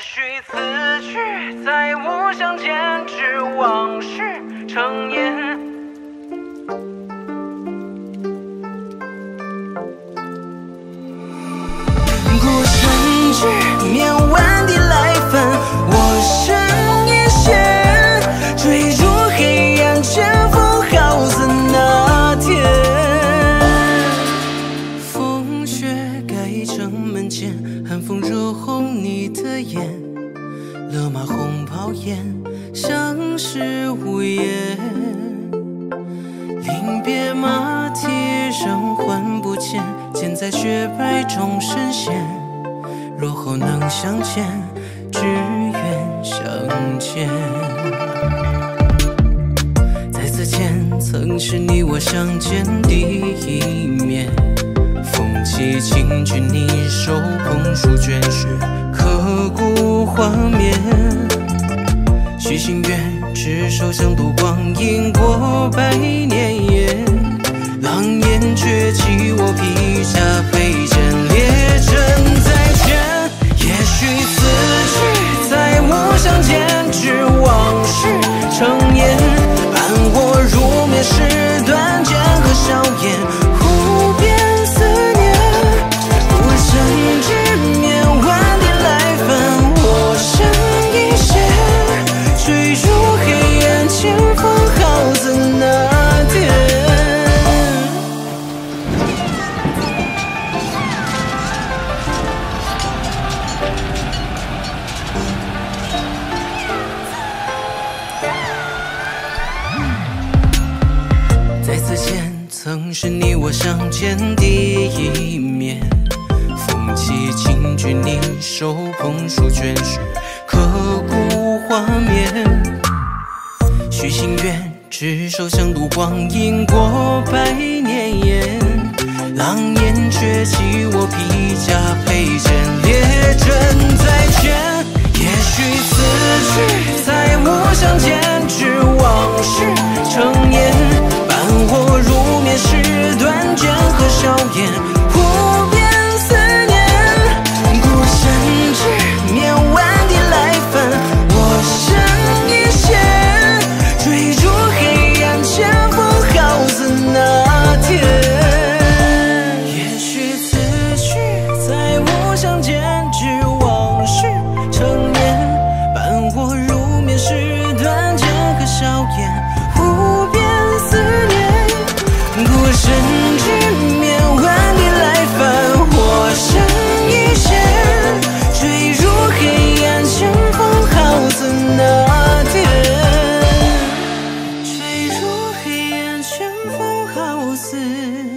许此去再无相见，之往事勒马红袍烟，相视无言。临别马蹄声唤不见，剑在雪白中深陷。若后能相见，只愿相见。在此前，曾是你我相见第一面。风起轻举，你手捧书卷雪，刻骨画面。许心愿，执手相度光阴过百年。狼烟却起我披入黑暗，前方好似那天。在此前，曾是你我相见第一面。风起轻举，你手捧书卷雪，刻骨画面。许心愿，执手相度光阴过百年。狼烟却起，我披甲佩剑，列阵在前。也许此去再无相见，只往事成烟，伴我入眠时断剑和硝烟。无边思念，孤身执念，万里来犯。我身一陷，坠入黑暗，前风好似那天，坠入黑暗，前风好似。